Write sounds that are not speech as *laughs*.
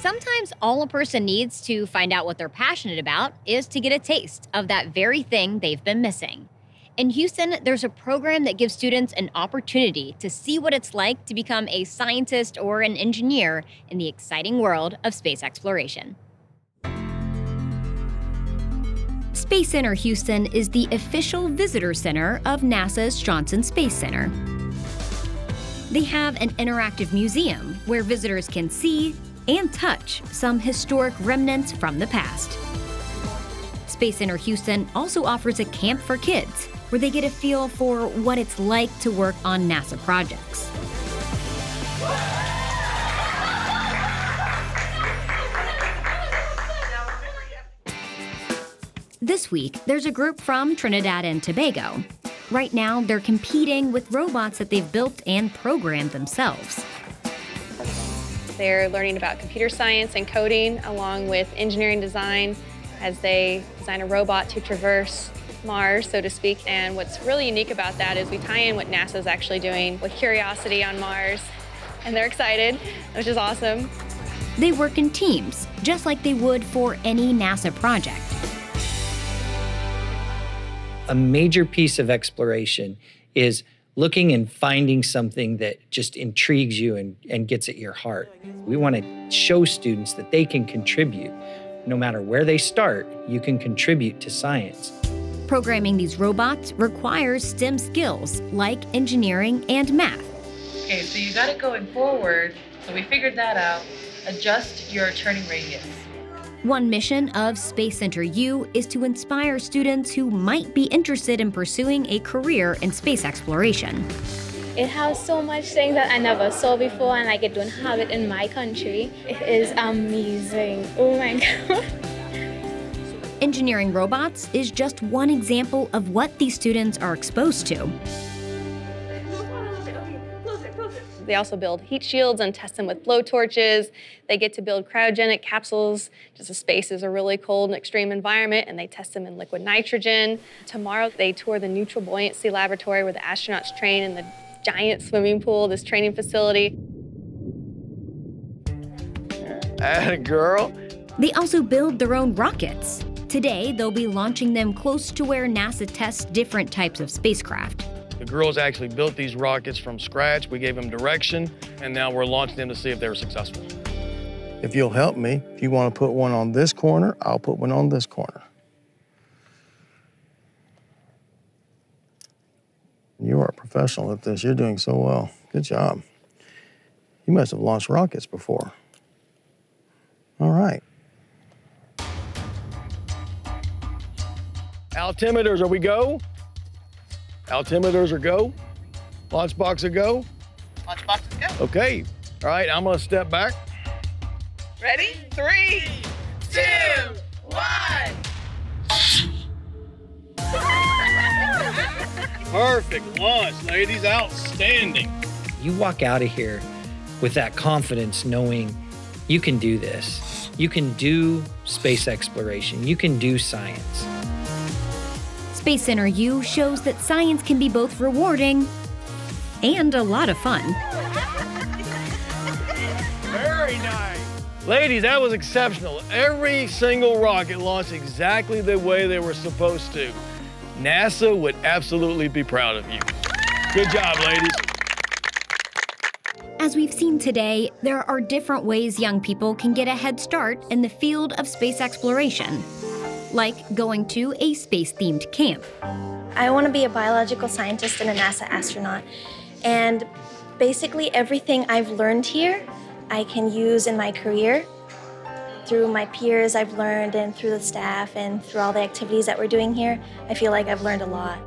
Sometimes all a person needs to find out what they're passionate about is to get a taste of that very thing they've been missing. In Houston, there's a program that gives students an opportunity to see what it's like to become a scientist or an engineer in the exciting world of space exploration. Space Center Houston is the official visitor center of NASA's Johnson Space Center. They have an interactive museum where visitors can see and touch some historic remnants from the past. Space Center Houston also offers a camp for kids where they get a feel for what it's like to work on NASA projects. This week, there's a group from Trinidad and Tobago. Right now, they're competing with robots that they've built and programmed themselves. They're learning about computer science and coding along with engineering design as they design a robot to traverse Mars, so to speak. And what's really unique about that is we tie in what NASA's actually doing with Curiosity on Mars. And they're excited, which is awesome. They work in teams, just like they would for any NASA project. A major piece of exploration is looking and finding something that just intrigues you and, and gets at your heart. We want to show students that they can contribute. No matter where they start, you can contribute to science. Programming these robots requires STEM skills like engineering and math. Okay, so you got it going forward, so we figured that out. Adjust your turning radius. One mission of Space Center U is to inspire students who might be interested in pursuing a career in space exploration. It has so much things that I never saw before and like I don't have it in my country. It is amazing. Oh my *laughs* god. Engineering robots is just one example of what these students are exposed to. They also build heat shields and test them with blow torches. They get to build cryogenic capsules, just the space is a really cold and extreme environment, and they test them in liquid nitrogen. Tomorrow, they tour the neutral buoyancy laboratory where the astronauts train in the giant swimming pool, this training facility. And girl. They also build their own rockets. Today, they'll be launching them close to where NASA tests different types of spacecraft. The girls actually built these rockets from scratch. We gave them direction, and now we're launching them to see if they were successful. If you'll help me, if you want to put one on this corner, I'll put one on this corner. You are a professional at this. You're doing so well. Good job. You must have launched rockets before. All right. Altimeters, are we go? Altimeters are go? Launch box are go? Launch box is go. Okay. All right, I'm gonna step back. Ready? Three, two, one. *laughs* Perfect launch, ladies. Outstanding. You walk out of here with that confidence knowing you can do this. You can do space exploration. You can do science. Space Center U shows that science can be both rewarding and a lot of fun. Very nice. Ladies, that was exceptional. Every single rocket launched exactly the way they were supposed to. NASA would absolutely be proud of you. Good job, ladies. As we've seen today, there are different ways young people can get a head start in the field of space exploration, like going to a space themed camp. I want to be a biological scientist and a NASA astronaut. And basically, everything I've learned here, I can use in my career. Through my peers, I've learned, and through the staff, and through all the activities that we're doing here, I feel like I've learned a lot.